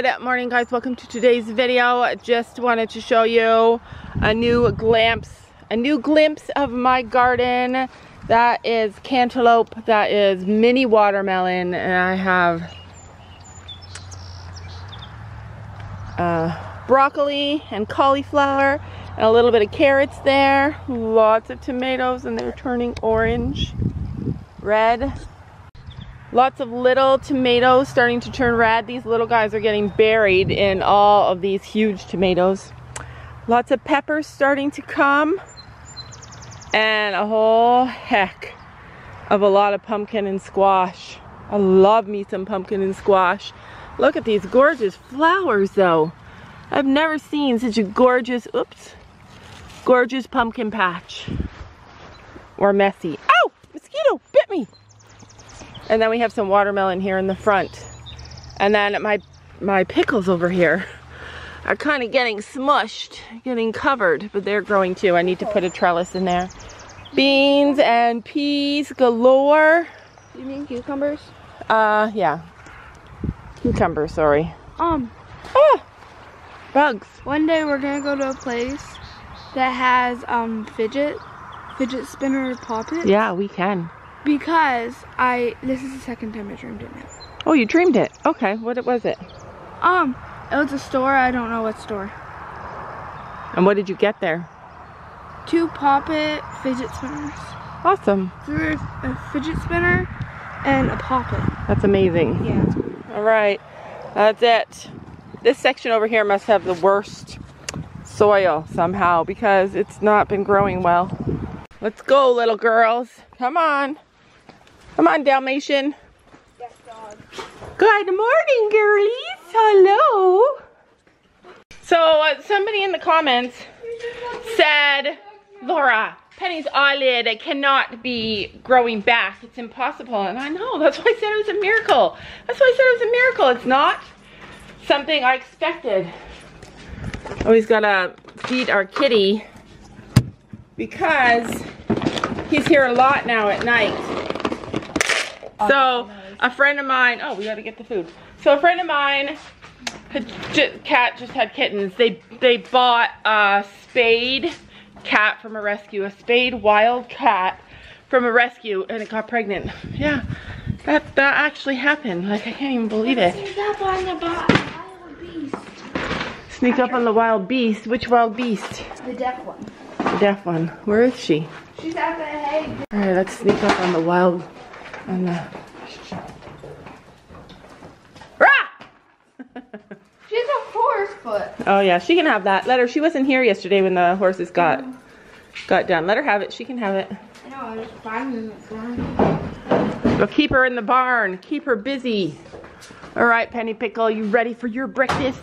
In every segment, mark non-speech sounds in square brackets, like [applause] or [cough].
Good morning guys, welcome to today's video. I just wanted to show you a new glimpse, a new glimpse of my garden. That is cantaloupe, that is mini watermelon, and I have uh, broccoli and cauliflower and a little bit of carrots there. Lots of tomatoes and they're turning orange, red. Lots of little tomatoes starting to turn red. These little guys are getting buried in all of these huge tomatoes. Lots of peppers starting to come. And a whole heck of a lot of pumpkin and squash. I love me some pumpkin and squash. Look at these gorgeous flowers though. I've never seen such a gorgeous, oops, gorgeous pumpkin patch. Or messy. Oh, mosquito bit me. And then we have some watermelon here in the front. And then my, my pickles over here are kind of getting smushed, getting covered, but they're growing too. I need to put a trellis in there. Beans and peas galore. You mean cucumbers? Uh, yeah. Cucumber, sorry. Um, Ah, bugs. one day we're gonna go to a place that has um fidget, fidget spinner poppet. Yeah, we can. Because I, this is the second time I dreamed it now. Oh, you dreamed it. Okay, what it was it? Um, it was a store. I don't know what store. And what did you get there? Two poppet fidget spinners. Awesome. Through a fidget spinner and a poppet. That's amazing. Yeah. All right, that's it. This section over here must have the worst soil somehow because it's not been growing well. Let's go, little girls. Come on. Come on, Dalmatian. Yes, dog. Good morning, girlies. Hello. So, uh, somebody in the comments said, Laura, Penny's eyelid cannot be growing back. It's impossible. And I know, that's why I said it was a miracle. That's why I said it was a miracle. It's not something I expected. Always gotta feed our kitty because he's here a lot now at night. So a friend of mine, oh, we gotta get the food. So a friend of mine, had ju- cat just had kittens. They they bought a spayed cat from a rescue, a spayed wild cat from a rescue, and it got pregnant. Yeah, that that actually happened. Like I can't even believe it. Sneak Up on the wild beast. Sneak up on the wild beast. Which wild beast? The deaf one. The deaf one. Where is she? She's at the hay. All right, let's sneak up on the wild, the. Rah! [laughs] She's a horse foot. Oh yeah, she can have that. Let her. She wasn't here yesterday when the horses got mm-hmm. got done. Let her have it. She can have it. I know, I was finding it for her. But keep her in the barn. Keep her busy. All right, Penny Pickle, you ready for your breakfast?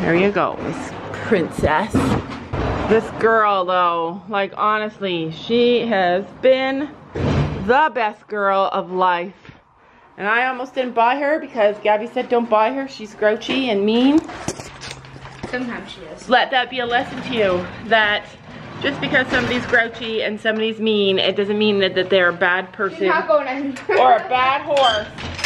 There you go, Miss Princess. This girl, though, like honestly, she has been the best girl of life. And I almost didn't buy her because Gabby said don't buy her. She's grouchy and mean. Sometimes she is. Let that be a lesson to you that just because somebody's grouchy and somebody's mean, it doesn't mean that, that they're a bad person She's not going anywhere. or a bad horse. [laughs]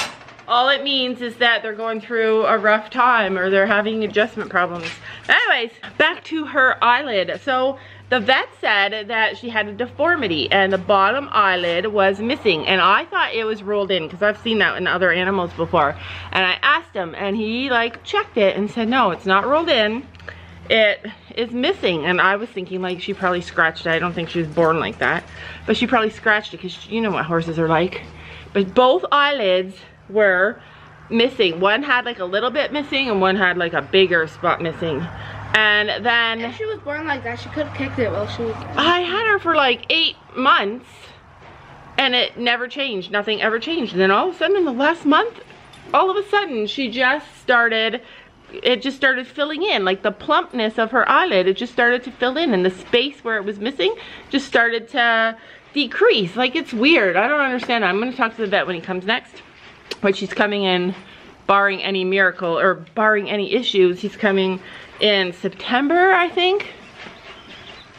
All it means is that they're going through a rough time or they're having adjustment problems. Anyways, back to her eyelid. So the vet said that she had a deformity and the bottom eyelid was missing and I thought it was rolled in because I've seen that in other animals before. And I asked him and he like checked it and said, no, it's not rolled in. It is missing and I was thinking like she probably scratched it. I don't think she was born like that. But she probably scratched it because you know what horses are like. But both eyelids were missing. One had like a little bit missing and one had like a bigger spot missing. And then If she was born like that, she could have kicked it while she was. I had her for like eight months and it never changed. Nothing ever changed. And then all of a sudden in the last month, all of a sudden she just started, it just started filling in. Like the plumpness of her eyelid, it just started to fill in and the space where it was missing just started to decrease. Like it's weird. I don't understand. I'm going to talk to the vet when he comes next. But she's coming in barring any miracle or barring any issues. He's coming in September, I think.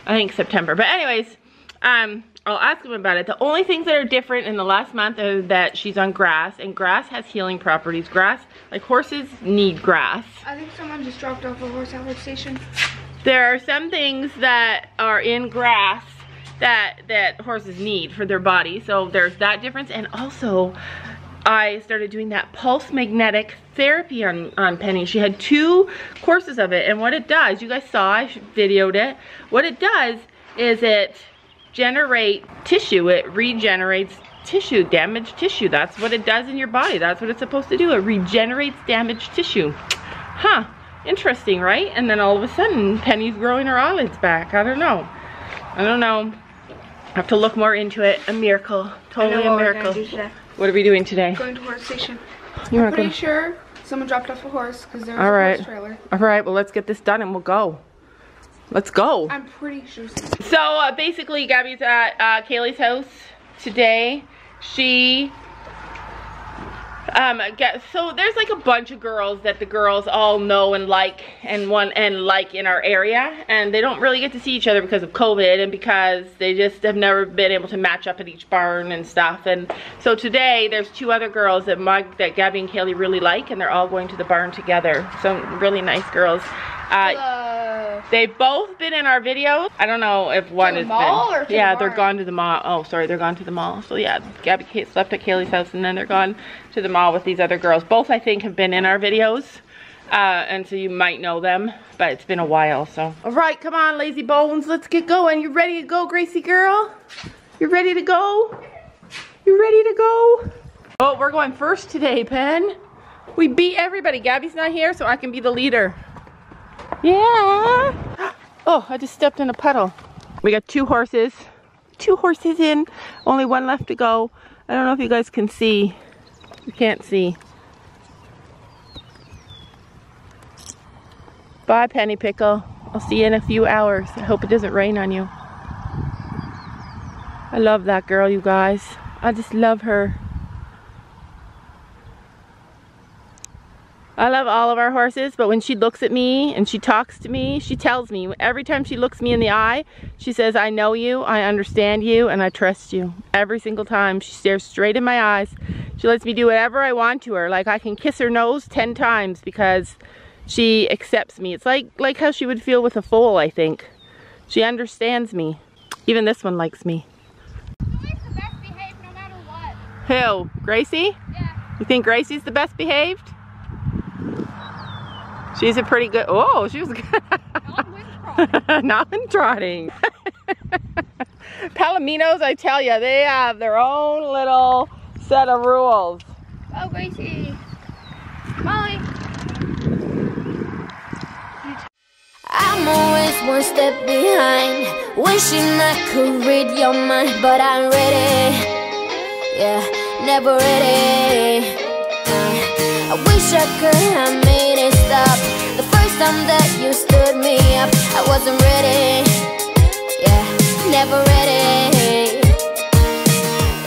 I think September. But anyways, um, I'll ask him about it. The only things that are different in the last month are that she's on grass, and grass has healing properties. Grass, like horses need grass. I think someone just dropped off a horse at the station. There are some things that are in grass that that horses need for their body. So there's that difference, and also I started doing that pulse magnetic therapy on, on Penny. She had two courses of it, and what it does, you guys saw, I videoed it. What it does is it generate tissue. It regenerates tissue, damaged tissue. That's what it does in your body. That's what it's supposed to do. It regenerates damaged tissue. Huh, interesting, right? And then all of a sudden, Penny's growing her eyelids back. I don't know. I don't know. I have to look more into it. A miracle. Totally a miracle. What are we doing today? Going to Hoard's Station. You I'm pretty go? sure someone dropped off a horse because there was All a right. horse trailer. All right, well, let's get this done and we'll go. Let's go. I'm pretty sure. So uh, basically, Gabby's at uh, Kaylee's house today. She um get so there's like a bunch of girls that the girls all know and like and one and like in our area and they don't really get to see each other because of covid and because they just have never been able to match up at each barn and stuff. And so today there's two other girls that Mug that Gabby and Kaylee really like and they're all going to the barn together. So really nice girls uh, They've both been in our videos. I don't know if one the has mall been. or to yeah, the they're gone to the mall. Oh, sorry, they're gone to the mall. So yeah, Gabby Kate slept at Kaylee's house and then they're gone to the mall with these other girls. Both I think have been in our videos. Uh, and so you might know them, but it's been a while, so. All right, come on, lazy bones, let's get going. You ready to go, Gracie girl? You ready to go? You ready to go? Oh, we're going first today, Pen. We beat everybody. Gabby's not here, so I can be the leader. Yeah. Oh, I just stepped in a puddle. We got two horses. Two horses in. Only one left to go. I don't know if you guys can see. You can't see. Bye, Penny Pickle. I'll see you in a few hours. I hope it doesn't rain on you. I love that girl, you guys. I just love her. I love all of our horses, but when she looks at me and she talks to me, she tells me, every time she looks me in the eye, she says, I know you, I understand you, and I trust you. Every single time. She stares straight in my eyes. She lets me do whatever I want to her. Like I can kiss her nose 10 times because she accepts me. It's like, like how she would feel with a foal, I think. She understands me. Even this one likes me. Always the best behaved no matter what. Who? Gracie? Yeah. You think Gracie's the best behaved? She's a pretty good, oh, she was good. [laughs] Not windcrawling. Not in trotting. [laughs] Palominos, I tell you, they have their own little set of rules. Oh, Gracie. Molly. I'm always one step behind, wishing I could read your mind, but I'm ready. Yeah, never ready. Uh, I wish I could have made it stop. The first time that you stood me up, I wasn't ready. Yeah, never ready.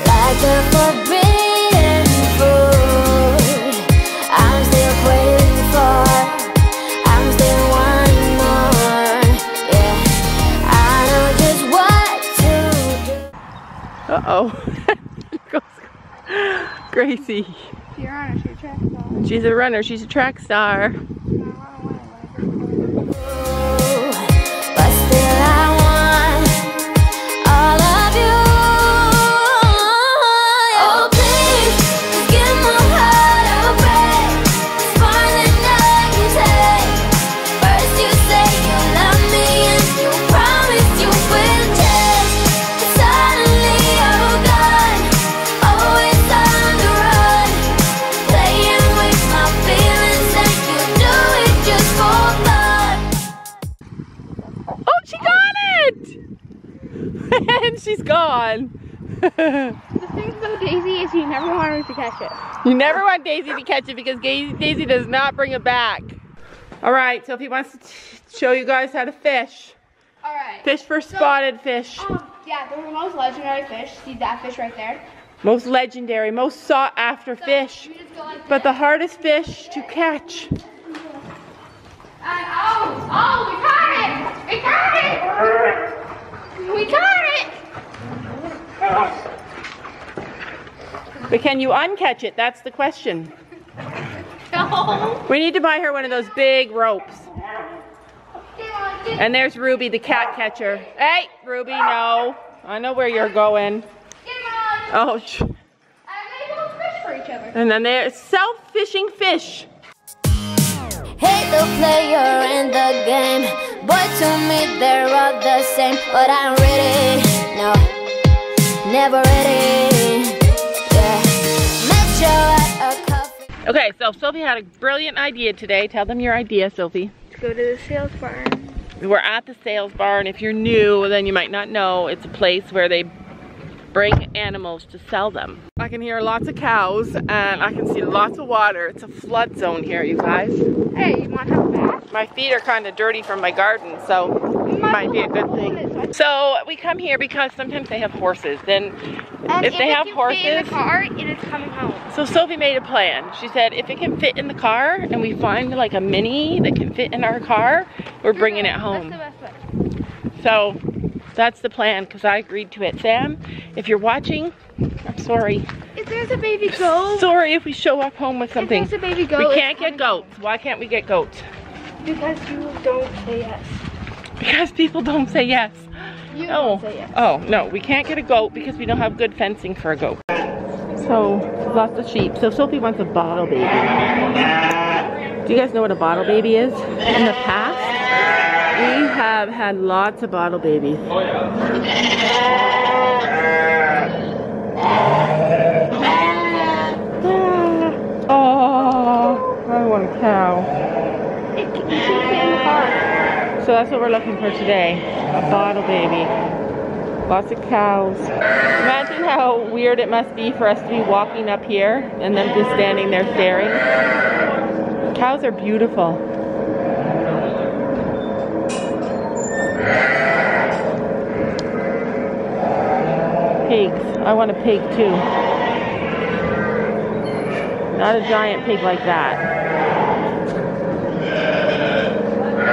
Like a forbidden fruit, I'm still waiting for. I'm still wanting more. Yeah, I know just what to do. Uh-oh. [laughs] Gracie. You're on a track star. She's a runner. She's a track star. Daisy does not bring it back. All right, so if he wants to show you guys how to fish. Alright. Fish for spotted fish. Um, yeah, the most legendary fish. See that fish right there? Most legendary, most sought after fish. Just go like But the hardest fish to catch. And oh, oh, we caught it! We caught it! We caught it! But can you uncatch it? That's the question. [laughs] No. [laughs] We need to buy her one of those big ropes. And there's Ruby, the cat catcher. Hey, Ruby, no. I know where you're going. Oh, sh- for each other. and then they're self-fishing fish. Hate the player in the game, but to me they're all the same. But I'm ready, no, never ready. Yeah, met you at a coffee. Okay, so Sophie had a brilliant idea today. Tell them your idea, Sophie. Let's go to the sales barn. We're at the sales barn. If you're new, then you might not know. It's a place where they bring animals to sell them. I can hear lots of cows and I can see lots of water. It's a flood zone here, you guys. Hey, you want to have a bath? My feet are kind of dirty from my garden, so it might be a good thing. So we come here because sometimes they have horses. Then And if they have can fit in horses, the car, it is coming home. so Sophie made a plan. She said if it can fit in the car and we find like a mini that can fit in our car, we're bringing it home. That's the best way. So that's the plan because I agreed to it. Sam, if you're watching, I'm sorry. If there's a baby goat, Sorry if we show up home with if something. there's a baby goat. We can't get goats. Why can't we get goats? Because you don't say yes. Because people don't say yes. You Oh, oh no, we can't get a goat because we don't have good fencing for a goat. So lots of sheep. So Sophie wants a bottle baby. Do you guys know what a bottle baby is? In the past, we have had lots of bottle babies. Oh, I want a cow. It, you can fit in the car. So that's what we're looking for today. A bottle baby. Lots of cows. Imagine how weird it must be for us to be walking up here and them just standing there staring. Cows are beautiful. Pigs. I want a pig too. Not a giant pig like that.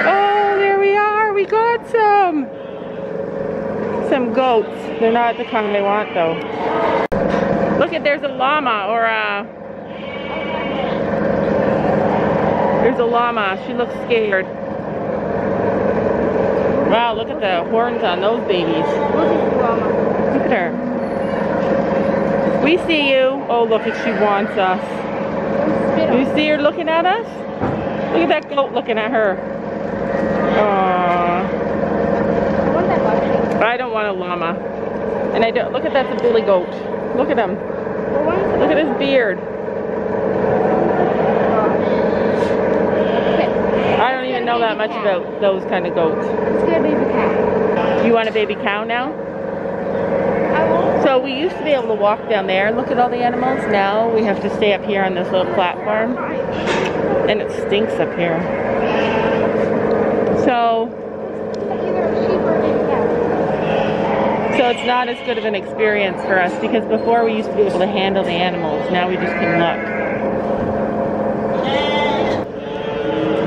Oh, there we are. We got some. Some goats. They're not the kind they want though. Look at there's a llama or a. There's a llama. She looks scared. Wow, look at the horns on those babies. Look at the llama. Look at her. We see you. Oh, look at she wants us. Spit Do on you see her looking at us? Look at that goat looking at her. Aww. I want that bucket. I don't want a llama. And I don't, look at that's a billy goat. Look at him. Well, one is Look at his beard. I don't even know that much about those kind of goats. let's get a baby cat. You want a baby cow now? So we used to be able to walk down there and look at all the animals. Now we have to stay up here on this little platform. And it stinks up here. So, Either a sheep or a baby cat. So it's not as good of an experience for us because before we used to be able to handle the animals. Now we just can look.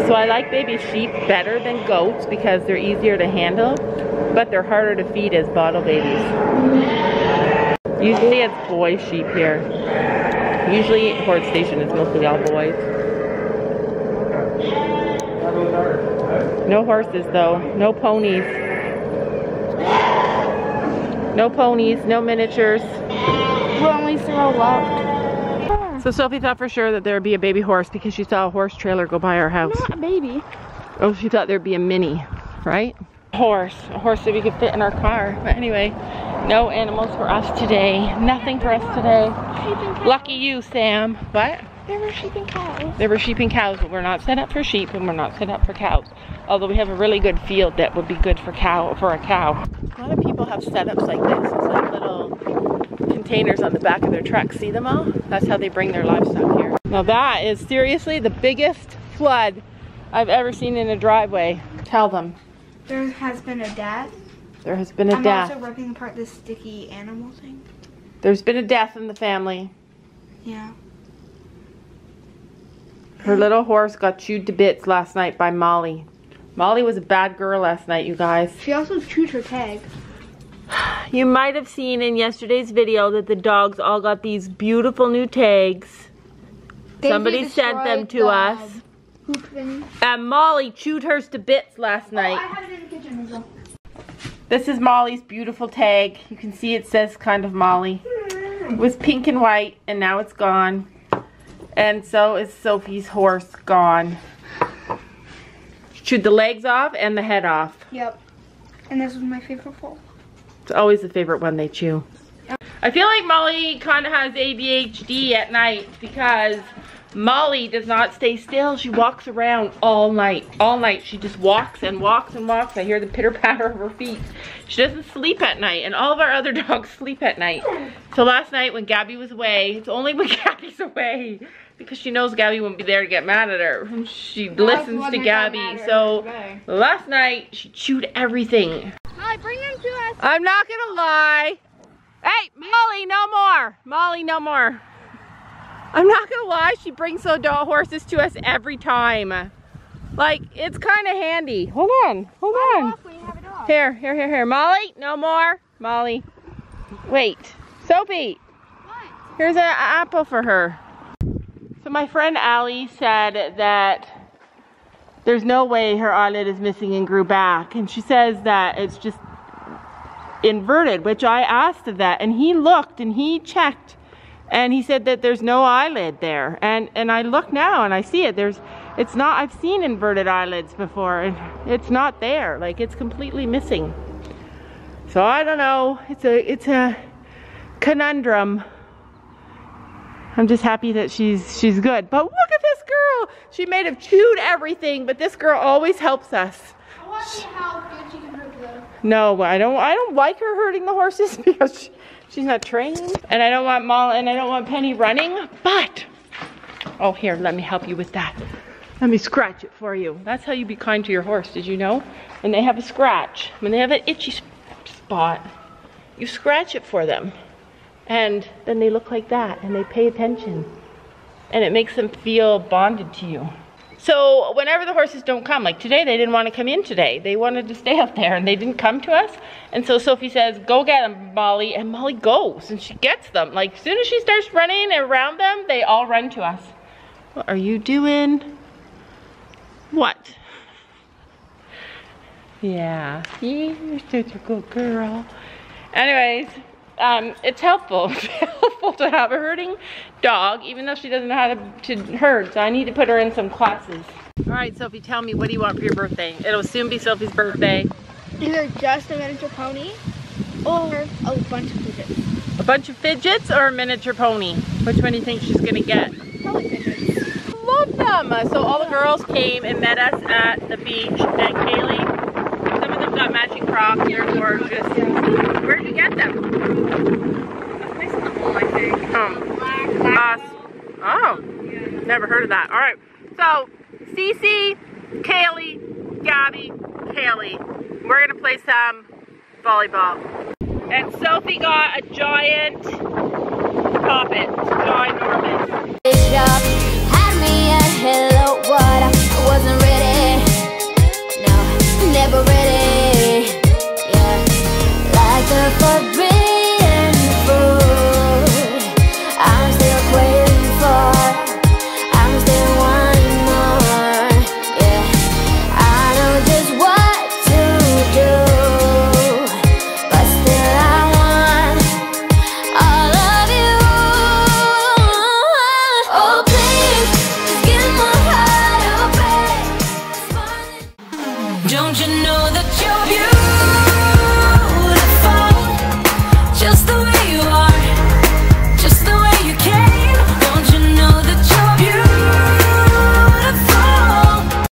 So I like baby sheep better than goats because they're easier to handle, but they're harder to feed as bottle babies. Usually it's boy sheep here. Usually Hoard's Station is mostly all boys. No horses though, no ponies. No ponies, no miniatures. Well, at least they're. So Sophie thought for sure that there would be a baby horse because she saw a horse trailer go by our house. Not a baby. Oh, she thought there'd be a mini, right? Horse, a horse that we could fit in our car. But anyway, no animals for us today. Nothing for us today. Sheep and cows. Lucky you, Sam. What? There were sheep and cows. There were sheep and cows, but we're not set up for sheep and we're not set up for cows. Although we have a really good field that would be good for cow for a cow. A lot of people have setups like this. It's like little containers on the back of their truck. See them all? That's how they bring their livestock here. Now that is seriously the biggest flood I've ever seen in a driveway. Tell them. There has been a death. There has been a I'm death. also ripping apart this sticky animal thing. There's been a death in the family. Yeah. Her little horse got chewed to bits last night by Molly. Molly was a bad girl last night, you guys. She also chewed her tag. You might have seen in yesterday's video that the dogs all got these beautiful new tags. Somebody sent them to us. Hoop. And Molly chewed hers to bits last Oh, I night. have it in the kitchen as well. This is Molly's beautiful tag. You can see it says kind of Molly. It was pink and white and now it's gone. And so is Sophie's horse gone. Chewed the legs off and the head off. Yep. And this was my favorite fall. It's always the favorite one they chew. I feel like Molly kind of has ADHD at night because Molly does not stay still. She walks around all night. All night. She just walks and walks and walks. I hear the pitter patter of her feet. She doesn't sleep at night and all of our other [laughs] dogs sleep at night. So last night when Gabby was away, it's only when [laughs] Gabby's away because she knows Gabby won't be there to get mad at her. She listens to Gabby. mad at her So today. last night she chewed everything. Molly, bring them to us. I'm not gonna lie. Hey, Molly, no more. Molly, no more. I'm not gonna lie, she brings those dog horses to us every time. Like, it's kind of handy. Hold on, hold on. Off when you have a dog. Here, here, here, here. Molly, no more. Molly, wait. Sophie, here's an apple for her. So my friend Allie said that there's no way her eyelid is missing and grew back. And she says that it's just inverted, which I asked of that. And he looked and he checked and he said that there's no eyelid there. And and I look now and I see it. There's it's not I've seen inverted eyelids before and it's not there. Like it's completely missing. So I don't know. It's a it's a conundrum. I'm just happy that she's she's good. But look at this girl. She may have chewed everything, but this girl always helps us. I want to see how good she can hurt them. No, I don't. I don't like her hurting the horses [laughs] because she, she's not trained, and I don't want Molly and I don't want Penny running. But oh, here, let me help you with that. Let me scratch it for you. That's how you be kind to your horse. Did you know? When they have a scratch, when they have an itchy spot, you scratch it for them, and then they look like that, and they pay attention, and it makes them feel bonded to you. So whenever the horses don't come, like today, they didn't want to come in today. They wanted to stay [laughs] up there and they didn't come to us. And so Sophie says, go get them, Molly. And Molly goes and she gets them. Like as soon as she starts running around them, they all run to us. What are you doing? What? Yeah, you're such a good girl. Anyways, um, it's helpful. It's [laughs] helpful to have a herding dog, even though she doesn't know how to, to herd. So I need to put her in some classes. All right, Sophie, tell me, what do you want for your birthday? It'll soon be Sophie's birthday. Either just a miniature pony or a bunch of fidgets. A bunch of fidgets or a miniature pony? Which one do you think she's gonna get? Probably fidgets. Love them. So all the girls came and met us at the beach. And Kaylee, some of them They're gorgeous. Where'd you get them? Um, us. Oh, never heard of that. All right. So, Cece, Kaylee, Gabby, Kaylee. We're gonna play some volleyball. And Sophie got a giant poppet, ginormous.